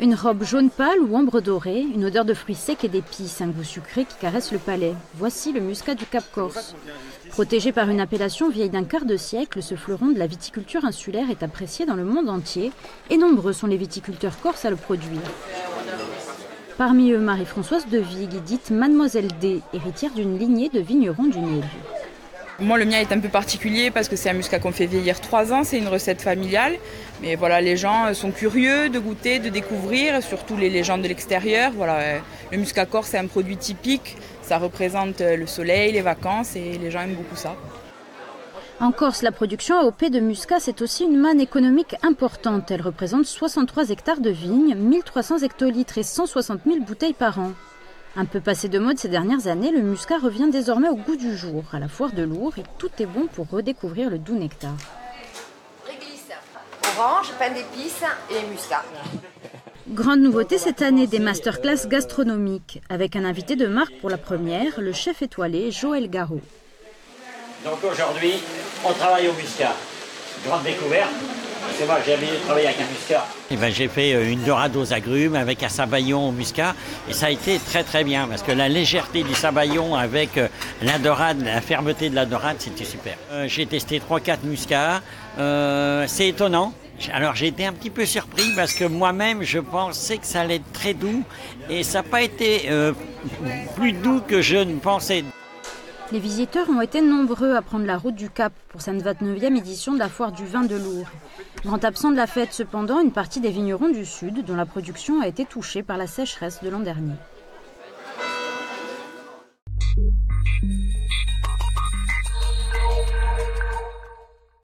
Une robe jaune pâle ou ambre dorée, une odeur de fruits secs et d'épices, un goût sucré qui caresse le palais. Voici le muscat du Cap Corse. Protégé par une appellation vieille d'un quart de siècle, ce fleuron de la viticulture insulaire est apprécié dans le monde entier et nombreux sont les viticulteurs corses à le produire. Parmi eux, Marie-Françoise de Vigue, dite Mademoiselle D, héritière d'une lignée de vignerons du Nil. Moi, le mien est un peu particulier parce que c'est un muscat qu'on fait vieillir trois ans, c'est une recette familiale. Mais voilà, les gens sont curieux de goûter, de découvrir, surtout les, gens de l'extérieur. Voilà, le muscat corse, c'est un produit typique. Ça représente le soleil, les vacances et les gens aiment beaucoup ça. En Corse, la production AOP de muscat, c'est aussi une manne économique importante. Elle représente 63 hectares de vignes, 1300 hectolitres et 160 000 bouteilles par an. Un peu passé de mode ces dernières années, le muscat revient désormais au goût du jour, à la foire de Lourdes, et tout est bon pour redécouvrir le doux nectar. Réglisse, orange, pain d'épices et muscat. Grande nouveauté cette année des masterclass gastronomiques, avec un invité de marque pour la première, le chef étoilé Joël Garot. Donc aujourd'hui, on travaille au muscat. Grande découverte, c'est moi, j'ai travailler avec un muscat. Eh ben, j'ai fait euh, une dorade aux agrumes avec un sabayon au muscat et ça a été très très bien parce que la légèreté du sabayon avec euh, la dorade, la fermeté de la dorade, c'était super. Euh, j'ai testé 3-4 muscats, c'est étonnant. Alors j'ai été un petit peu surpris parce que moi-même je pensais que ça allait être très doux et ça n'a pas été plus doux que je ne pensais. Les visiteurs ont été nombreux à prendre la route du Cap pour cette 29e édition de la foire du vin de Lourdes. Grand absent de la fête cependant, une partie des vignerons du Sud dont la production a été touchée par la sécheresse de l'an dernier.